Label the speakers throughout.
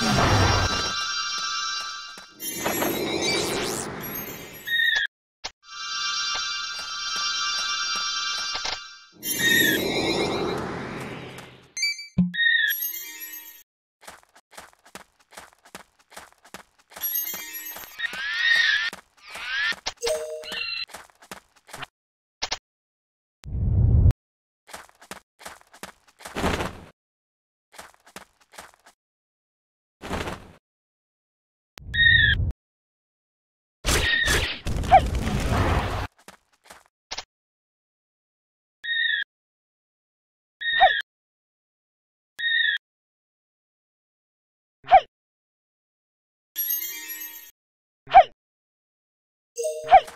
Speaker 1: Thank you. Hey!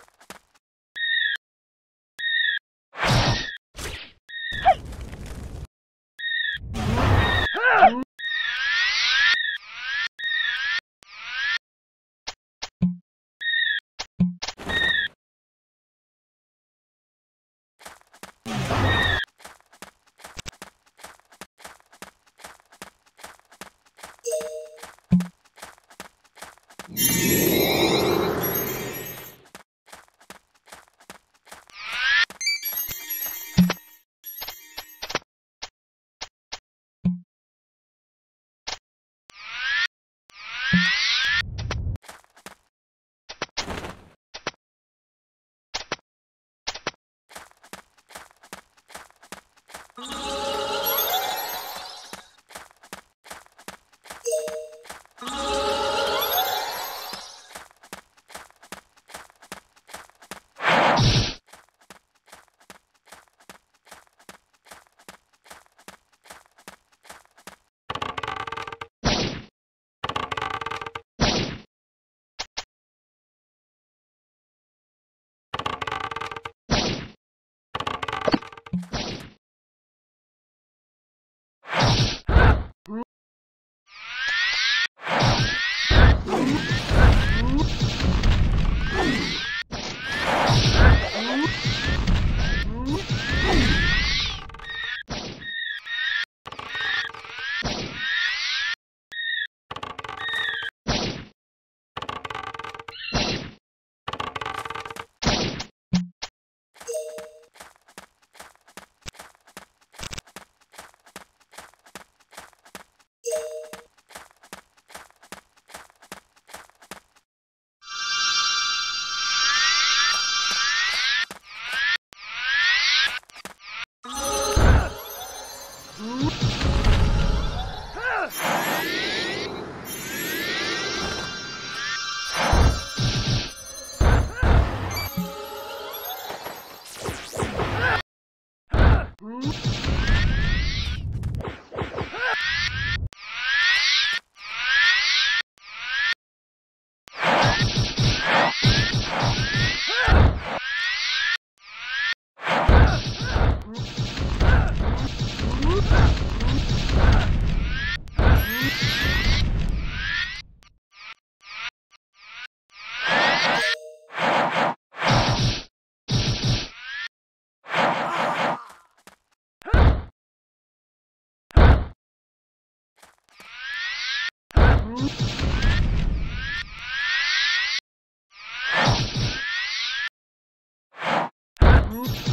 Speaker 1: Ooh. Mm-hmm.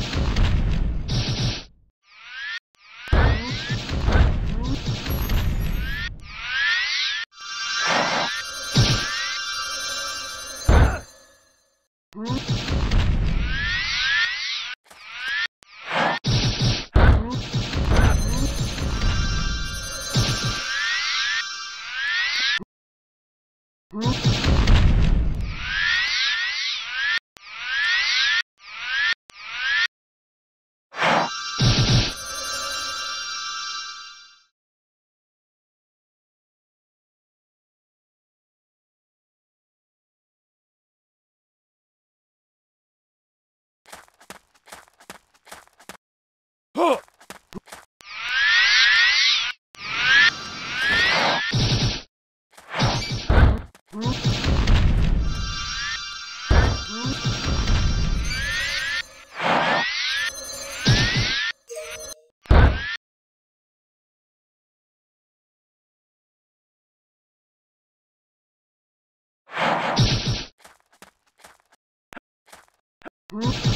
Speaker 1: Mm-hmm.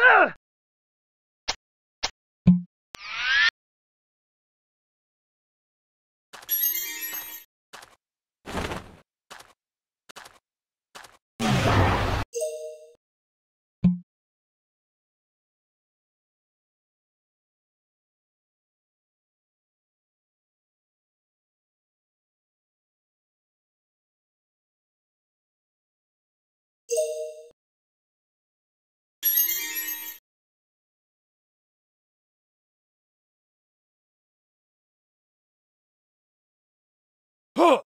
Speaker 1: Ah! Huh!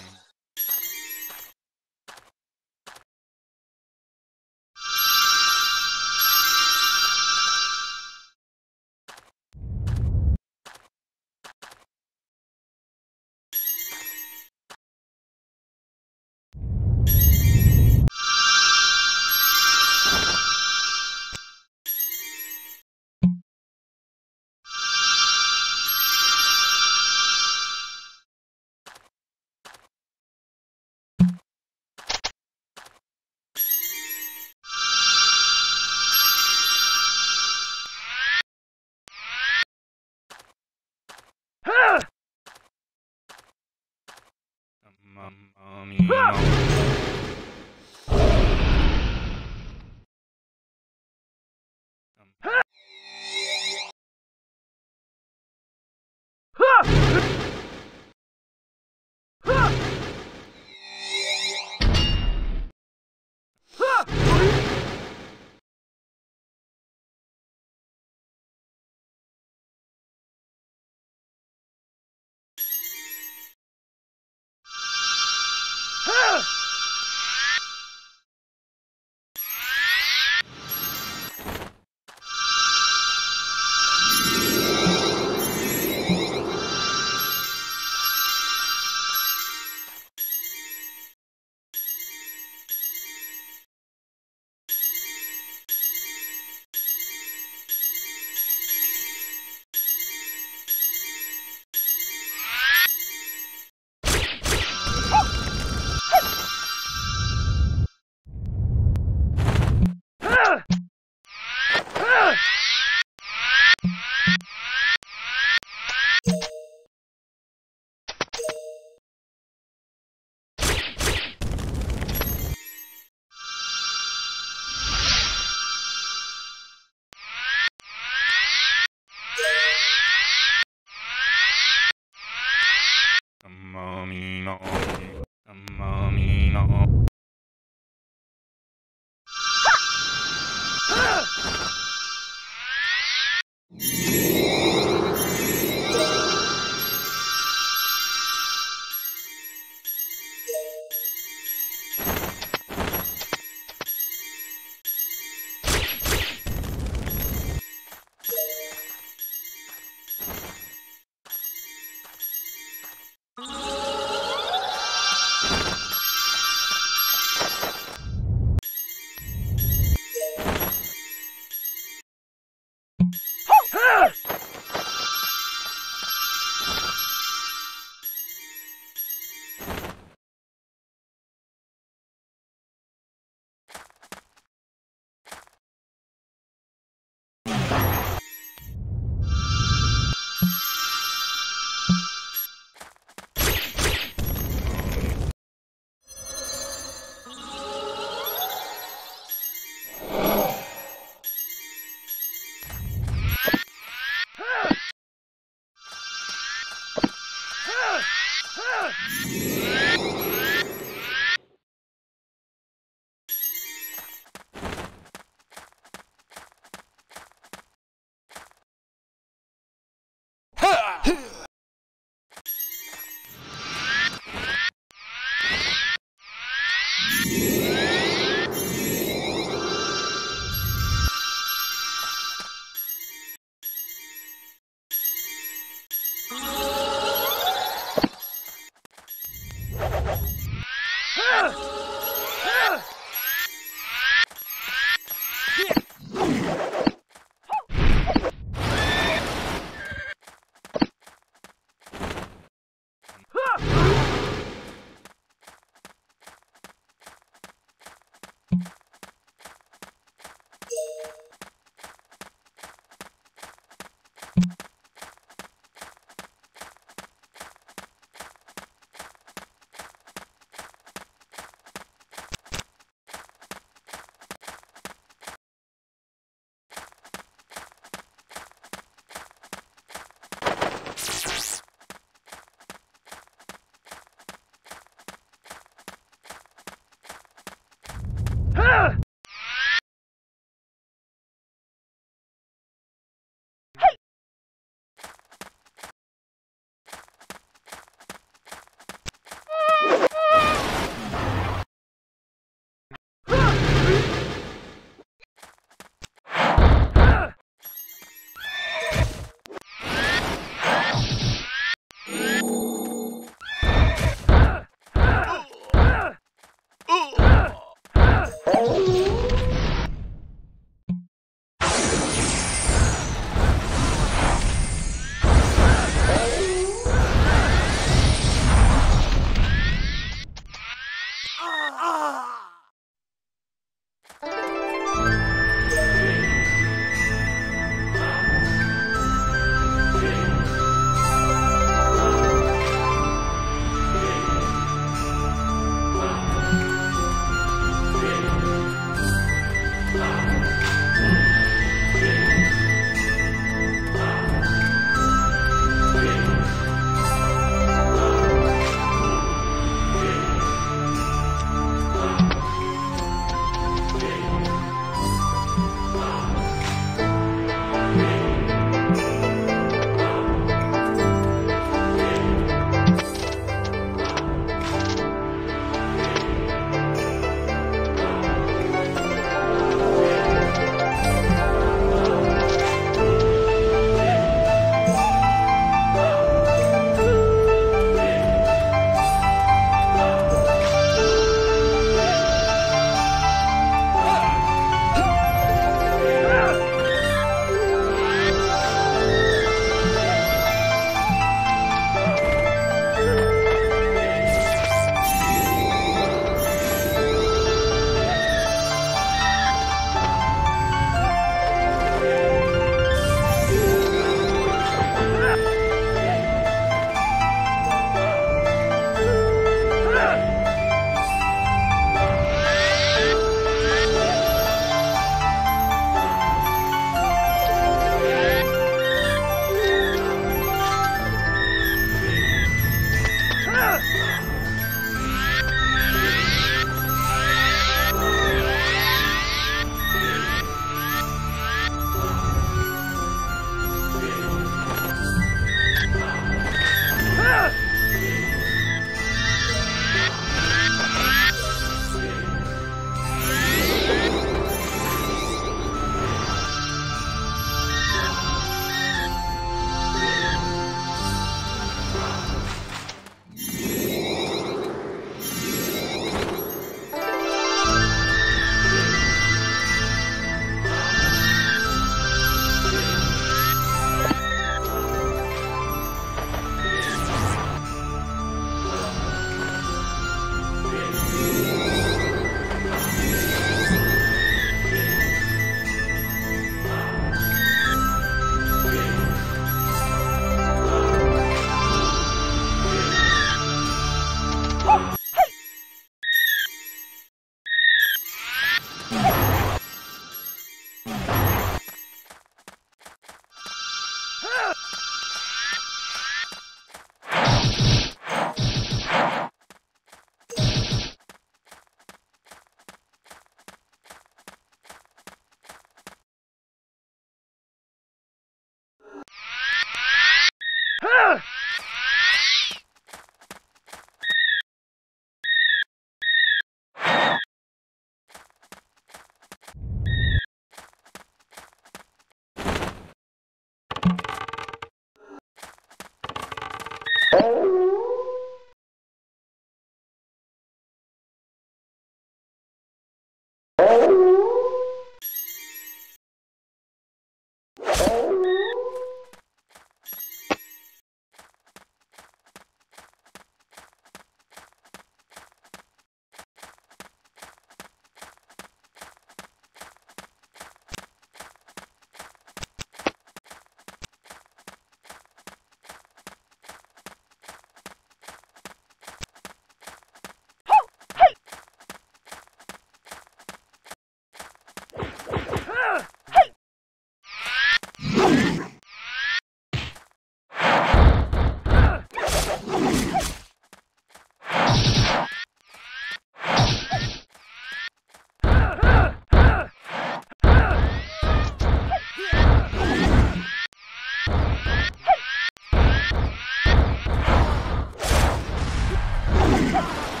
Speaker 1: Come on.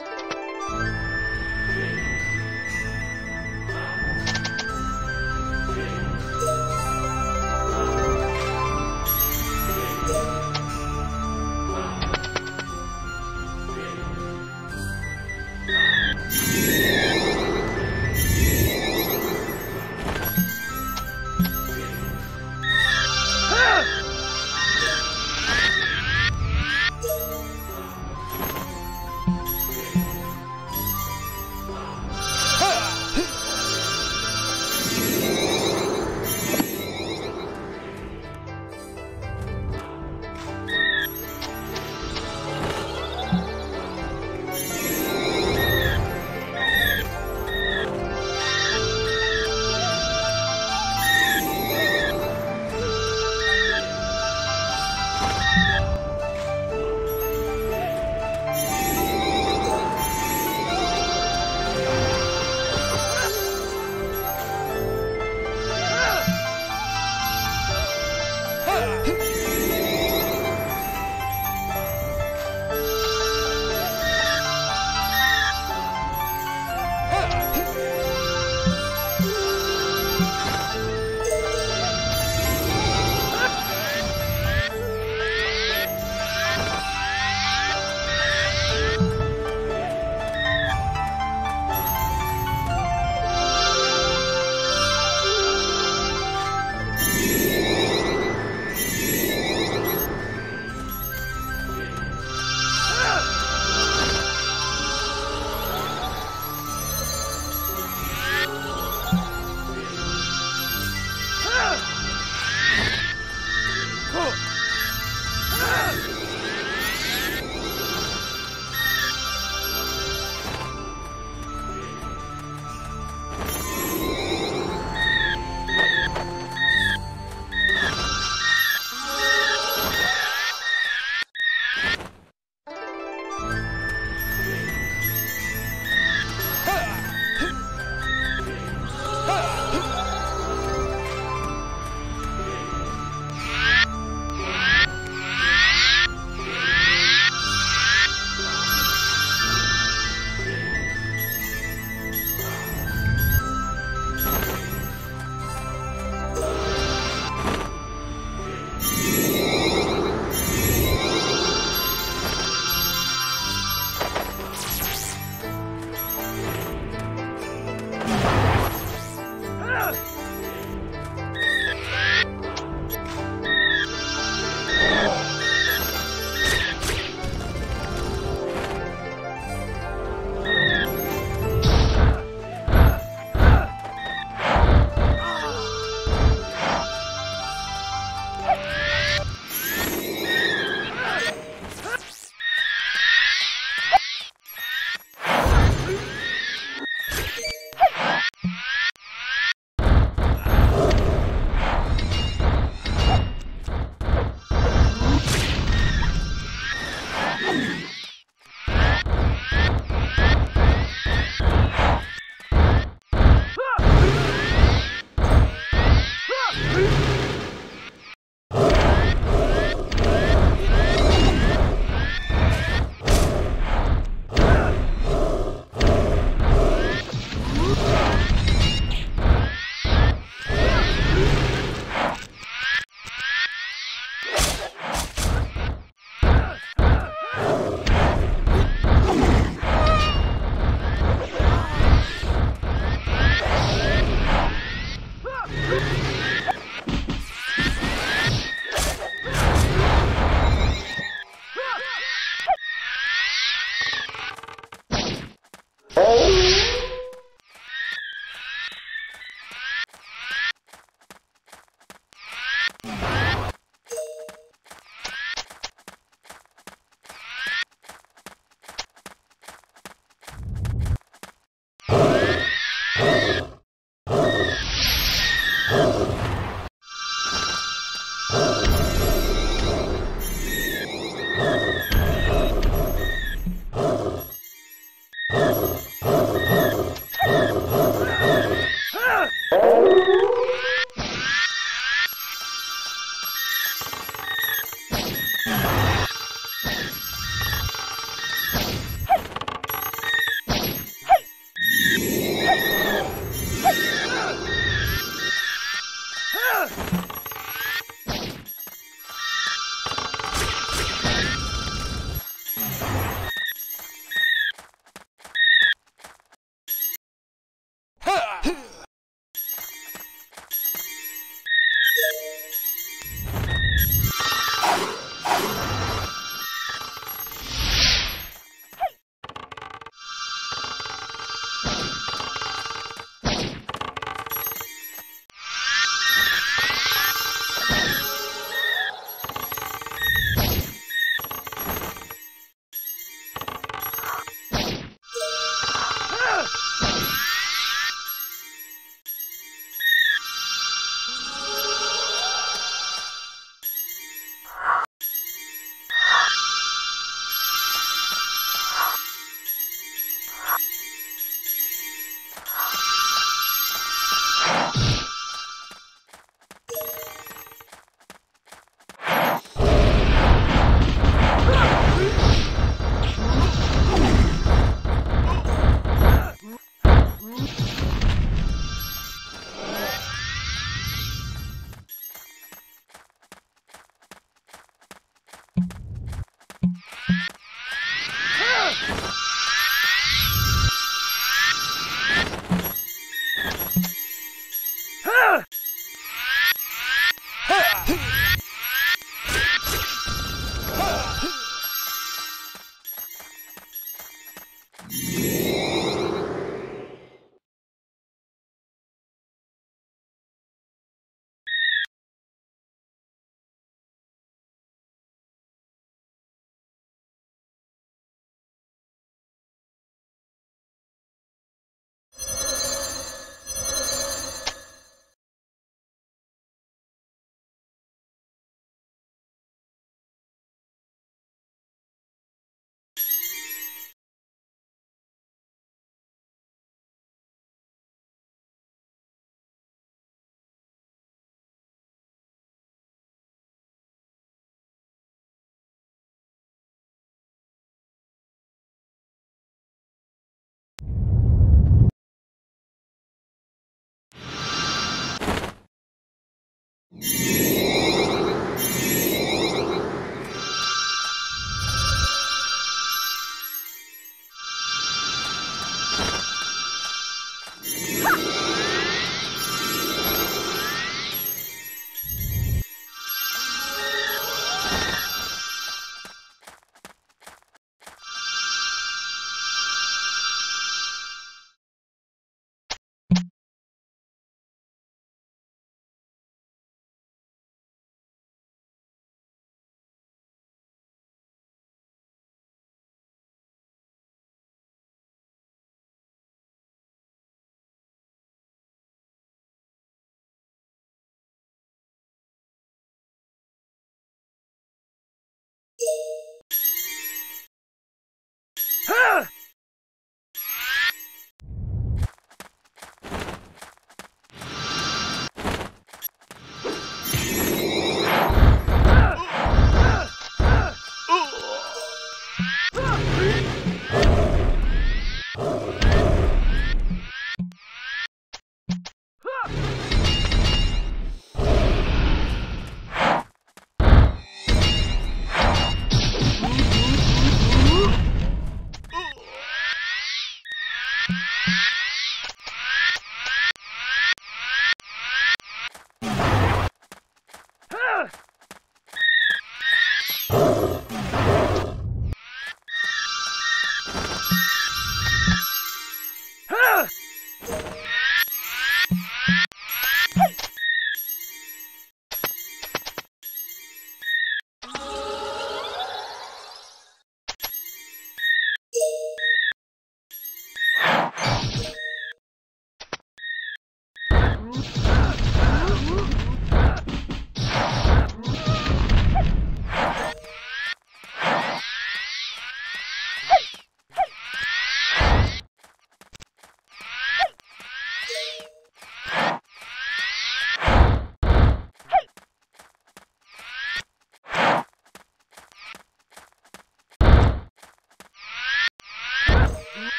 Speaker 1: Thank you.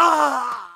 Speaker 1: 啊